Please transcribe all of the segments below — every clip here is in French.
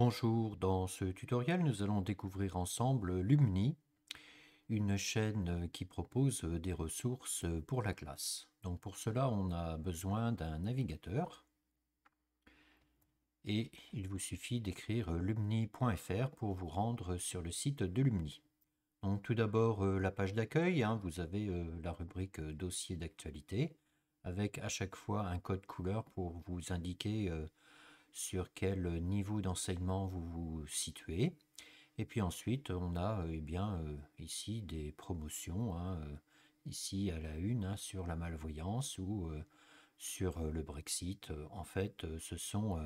Bonjour, dans ce tutoriel nous allons découvrir ensemble Lumni, une chaîne qui propose des ressources pour la classe. Donc pour cela on a besoin d'un navigateur et il vous suffit d'écrire lumni.fr pour vous rendre sur le site de Lumni. Donc tout d'abord euh, la page d'accueil, hein, vous avez euh, la rubrique euh, dossier d'actualité avec à chaque fois un code couleur pour vous indiquer sur quel niveau d'enseignement vous vous situez. Et puis ensuite, on a eh bien, ici des promotions, hein, ici à la une, hein, sur la malvoyance ou sur le Brexit. En fait, ce sont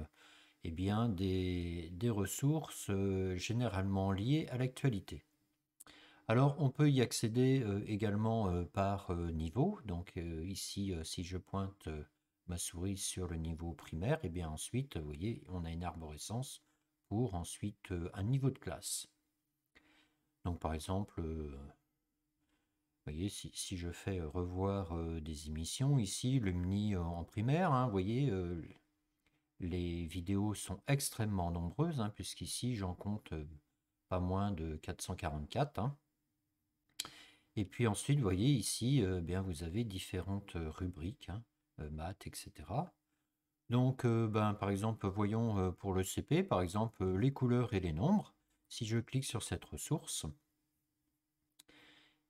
eh bien, des, des ressources généralement liées à l'actualité. Alors, on peut y accéder également par niveau. Donc ici, si je pointe ma souris sur le niveau primaire, et eh bien ensuite, vous voyez, on a une arborescence pour ensuite un niveau de classe. Donc par exemple, vous voyez, si, je fais revoir des émissions, ici, le mini en primaire, hein, vous voyez, les vidéos sont extrêmement nombreuses, hein, puisqu'ici, j'en compte pas moins de 444. Et puis ensuite, vous voyez ici, euh, bien, vous avez différentes euh, rubriques, hein, euh, maths, etc. Donc, ben, par exemple, voyons pour le CP, par exemple, les couleurs et les nombres. Si je clique sur cette ressource,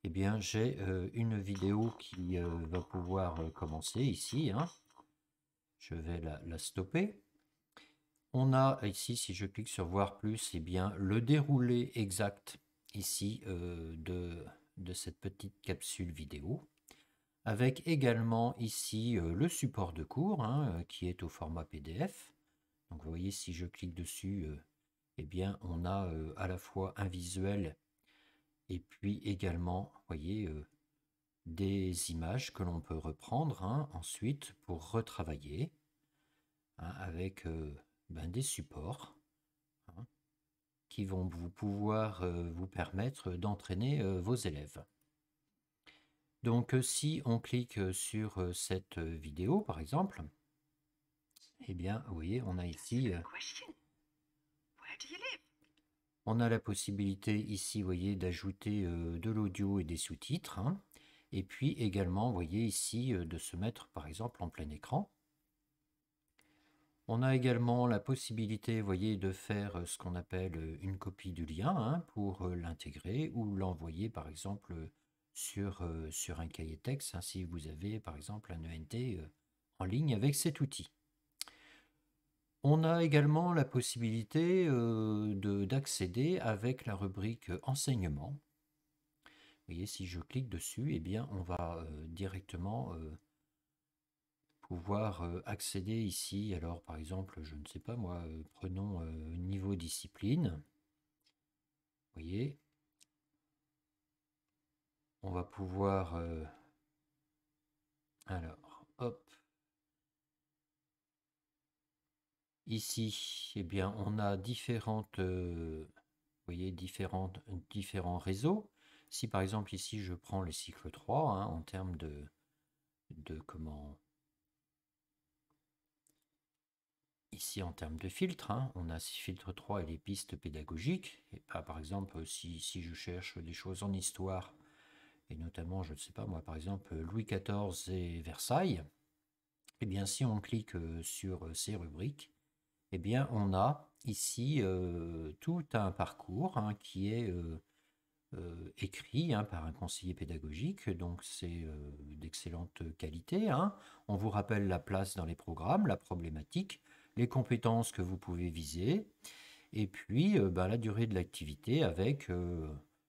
eh bien, j'ai une vidéo qui va pouvoir commencer ici. Hein. Je vais la, stopper. On a ici, si je clique sur voir plus, eh bien, le déroulé exact ici de cette petite capsule vidéo, avec également ici euh, le support de cours hein, euh, qui est au format PDF. Donc vous voyez si je clique dessus, euh, eh bien on a à la fois un visuel et puis également, voyez, des images que l'on peut reprendre hein, ensuite pour retravailler hein, avec ben, des supports qui vont vous pouvoir vous permettre d'entraîner vos élèves. Donc si on clique sur cette vidéo par exemple, eh bien vous voyez on a ici on a la possibilité ici vous voyez d'ajouter de l'audio et des sous-titres hein. et puis également vous voyez ici de se mettre par exemple en plein écran. On a également la possibilité, voyez, de faire ce qu'on appelle une copie du lien hein, pour l'intégrer ou l'envoyer par exemple sur, un cahier texte hein, si vous avez par exemple un ENT en ligne avec cet outil. On a également la possibilité d'accéder avec la rubrique enseignement. Vous voyez, si je clique dessus, eh bien, on va directement pouvoir accéder ici. Alors, par exemple, je ne sais pas moi, prenons niveau discipline. Vous voyez, on va pouvoir. alors, hop. Ici, eh bien, on a différentes, vous voyez, différentes, différents réseaux. Si par exemple ici je prends le cycle 3 hein, en termes de, de comment Ici, en termes de filtres, hein, on a filtre 3 et les pistes pédagogiques. Et, par exemple, si, je cherche des choses en histoire, notamment, je ne sais pas moi, par exemple, Louis XIV et Versailles, eh bien, si on clique euh, sur euh, ces rubriques, eh bien, on a ici euh, tout un parcours hein, qui est écrit hein, par un conseiller pédagogique, donc c'est d'excellente qualité. On vous rappelle la place dans les programmes, la problématique, les compétences que vous pouvez viser, et puis bah, la durée de l'activité avec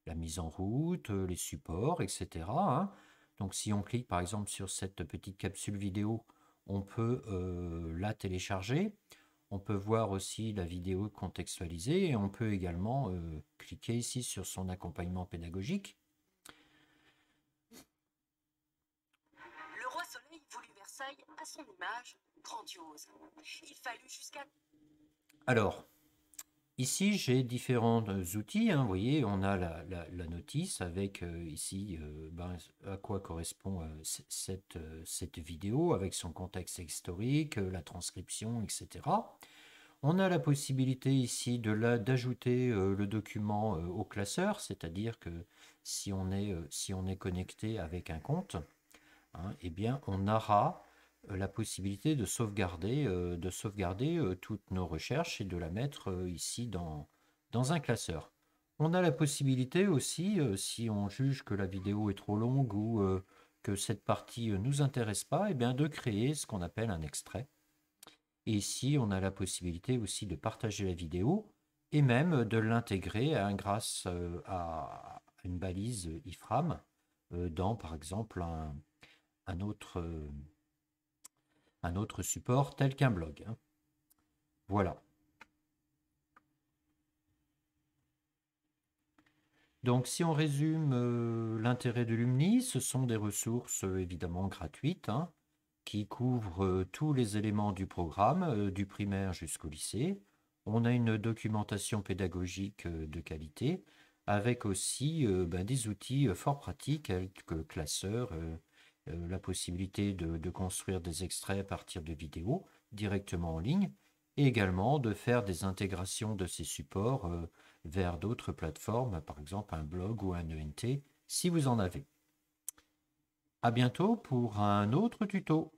la mise en route, euh, les supports, etc. Hein. Donc si on clique par exemple sur cette petite capsule vidéo, on peut la télécharger. On peut voir aussi la vidéo contextualisée et on peut également cliquer ici sur son accompagnement pédagogique. Le roi Soleil voulut Versailles à son image grandiose. Il fallut jusqu'à... Alors, ici j'ai différents outils. Hein. vous voyez, on a la, notice avec euh, ici euh, ben, à quoi correspond euh, cette, vidéo avec son contexte historique, la transcription, etc. On a la possibilité ici d'ajouter le document au classeur, c'est-à-dire que si on, est, si on est connecté avec un compte, hein, eh bien on aura la possibilité de sauvegarder, de sauvegarder toutes nos recherches et de la mettre ici dans, dans un classeur. On a la possibilité aussi, si on juge que la vidéo est trop longue ou que cette partie ne nous intéresse pas, eh bien de créer ce qu'on appelle un extrait. Et ici, on a la possibilité aussi de partager la vidéo et même de l'intégrer grâce euh, à une balise iframe euh, dans, par exemple, un, autre, euh, un autre support tel qu'un blog. Hein. Voilà. Donc si on résume l'intérêt de Lumni, ce sont des ressources évidemment gratuites hein, qui couvrent tous les éléments du programme, du primaire jusqu'au lycée. On a une documentation pédagogique de qualité avec aussi ben, des outils fort pratiques tels que classeur, la possibilité de, construire des extraits à partir de vidéos directement en ligne et également de faire des intégrations de ces supports vers d'autres plateformes, par exemple un blog ou un ENT, si vous en avez. À bientôt pour un autre tuto.